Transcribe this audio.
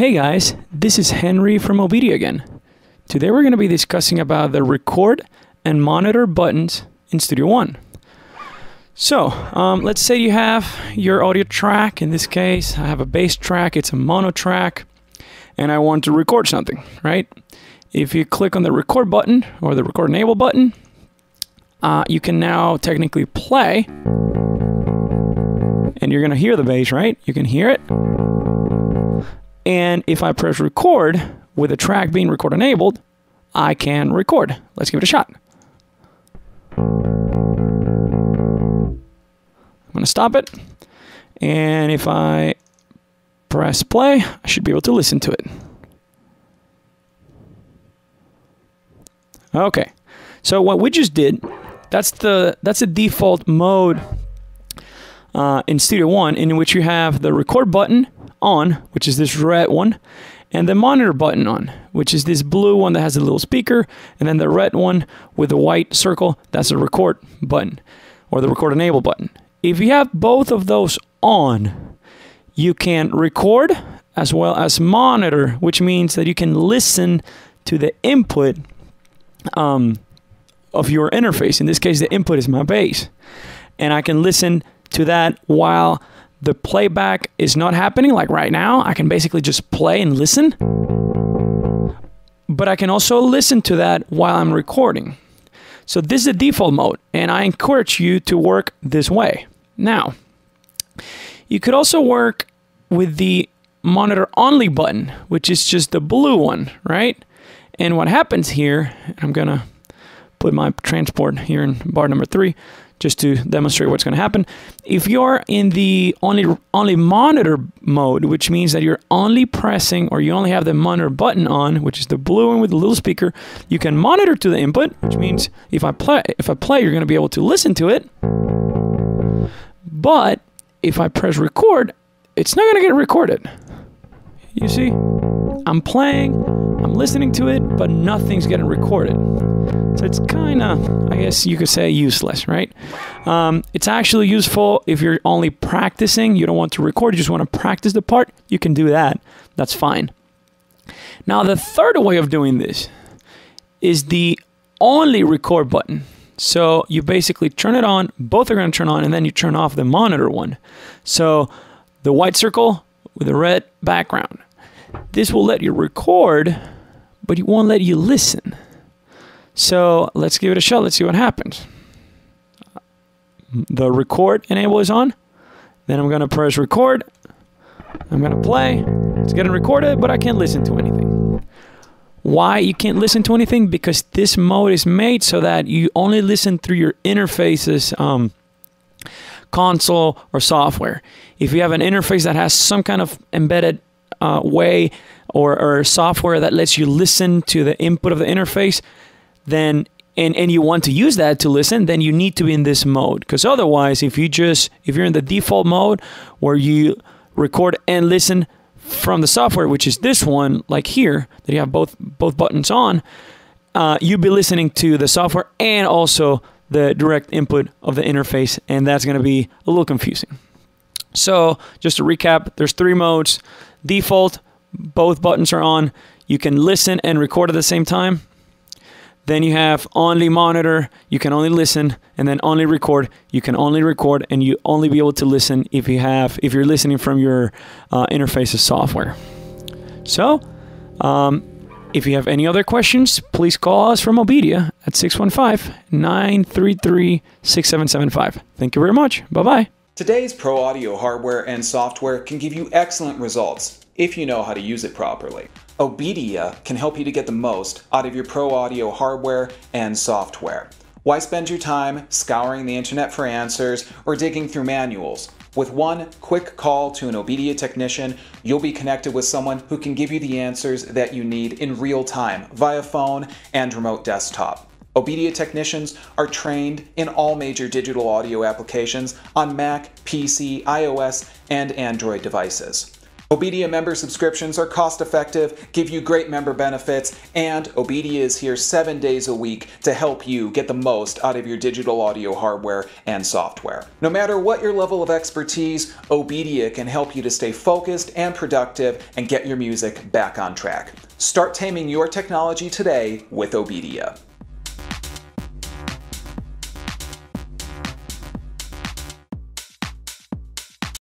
Hey guys, this is Henry from Obedia again. Today we're going to be discussing about the record and monitor buttons in Studio One. So, um, let's say you have your audio track. In this case, I have a bass track, it's a mono track, and I want to record something, right? If you click on the record button or the record enable button, uh, you can now technically play, and you're going to hear the bass, right? You can hear it. And if I press record with a track being record enabled, I can record. Let's give it a shot. I'm going to stop it. And if I press play, I should be able to listen to it. Okay. So what we just did, that's the that's the default mode uh, in Studio One in which you have the record button on, which is this red one, and the monitor button on, which is this blue one that has a little speaker, and then the red one with the white circle, that's the record button or the record enable button. If you have both of those on, you can record as well as monitor, which means that you can listen to the input um, of your interface. In this case, the input is my bass. And I can listen to that while the playback is not happening like right now. I can basically just play and listen. But I can also listen to that while I'm recording. So this is the default mode, and I encourage you to work this way. Now, you could also work with the monitor only button, which is just the blue one, right? And what happens here, I'm gonna put my transport here in bar number three just to demonstrate what's going to happen. If you're in the only only monitor mode, which means that you're only pressing or you only have the monitor button on, which is the blue one with the little speaker, you can monitor to the input, which means if I play if I play, you're going to be able to listen to it. But if I press record, it's not going to get recorded. You see? I'm playing, I'm listening to it, but nothing's getting recorded. So it's kind of, I guess you could say, useless, right? Um, it's actually useful if you're only practicing. You don't want to record, you just want to practice the part. You can do that. That's fine. Now, the third way of doing this is the only record button. So you basically turn it on, both are going to turn on, and then you turn off the monitor one. So the white circle with the red background. This will let you record, but it won't let you listen. So let's give it a shot. Let's see what happens. The record enable is on. Then I'm going to press record. I'm going to play. It's getting recorded, but I can't listen to anything. Why you can't listen to anything? Because this mode is made so that you only listen through your interfaces um, console or software. If you have an interface that has some kind of embedded uh, way or, or software that lets you listen to the input of the interface, then and, and you want to use that to listen, then you need to be in this mode. Because otherwise, if you just if you're in the default mode where you record and listen from the software, which is this one, like here, that you have both both buttons on, uh, you'll be listening to the software and also the direct input of the interface, and that's going to be a little confusing. So, just to recap, there's three modes. Default, both buttons are on. You can listen and record at the same time. Then you have only monitor, you can only listen, and then only record, you can only record, and you only be able to listen if you have if you're listening from your uh, interface's software. So, um, if you have any other questions, please call us from Obedia at 615 933 6775. Thank you very much. Bye bye. Today's pro audio hardware and software can give you excellent results if you know how to use it properly. Obedia can help you to get the most out of your pro audio hardware and software. Why spend your time scouring the internet for answers or digging through manuals? With one quick call to an Obedia technician, you'll be connected with someone who can give you the answers that you need in real time via phone and remote desktop. Obedia technicians are trained in all major digital audio applications on Mac, PC, iOS, and Android devices. Obedia member subscriptions are cost effective, give you great member benefits, and Obedia is here seven days a week to help you get the most out of your digital audio hardware and software. No matter what your level of expertise, Obedia can help you to stay focused and productive and get your music back on track. Start taming your technology today with Obedia.